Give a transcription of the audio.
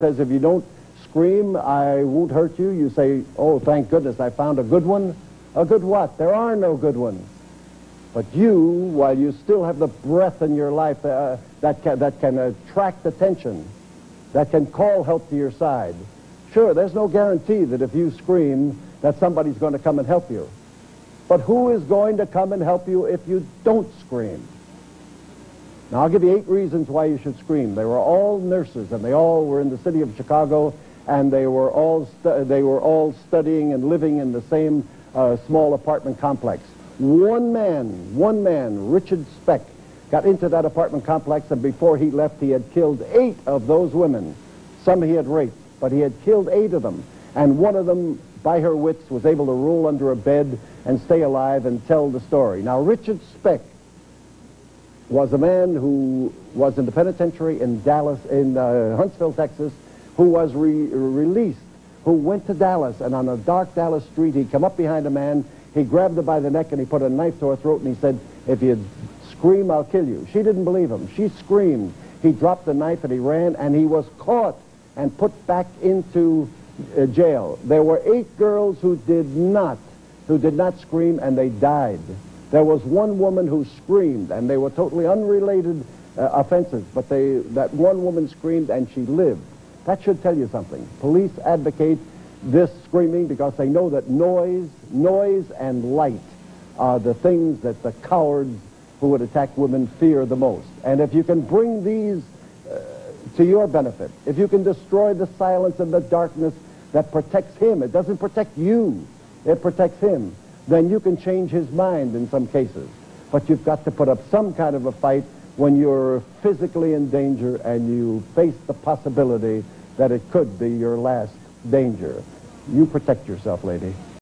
says if you don't scream, I won't hurt you. You say, oh, thank goodness I found a good one. A good what? There are no good ones. But you, while you still have the breath in your life uh, that can, that can attract attention, that can call help to your side, sure, there's no guarantee that if you scream that somebody's going to come and help you. But who is going to come and help you if you don't scream? Now, I'll give you eight reasons why you should scream. They were all nurses, and they all were in the city of Chicago, and they were all, they were all studying and living in the same uh, small apartment complex. One man, one man, Richard Speck, got into that apartment complex, and before he left, he had killed eight of those women. Some he had raped, but he had killed eight of them. And one of them, by her wits, was able to roll under a bed and stay alive and tell the story. Now, Richard Speck was a man who was in the penitentiary in Dallas, in uh, Huntsville, Texas, who was re released, who went to Dallas, and on a dark Dallas street, he come up behind a man, he grabbed her by the neck, and he put a knife to her throat, and he said, if you scream, I'll kill you. She didn't believe him. She screamed. He dropped the knife, and he ran, and he was caught and put back into uh, jail. There were eight girls who did not, who did not scream, and they died. There was one woman who screamed, and they were totally unrelated uh, offenses, but they, that one woman screamed and she lived. That should tell you something. Police advocate this screaming because they know that noise, noise and light are the things that the cowards who would attack women fear the most. And if you can bring these uh, to your benefit, if you can destroy the silence and the darkness that protects him, it doesn't protect you, it protects him then you can change his mind in some cases. But you've got to put up some kind of a fight when you're physically in danger and you face the possibility that it could be your last danger. You protect yourself, lady.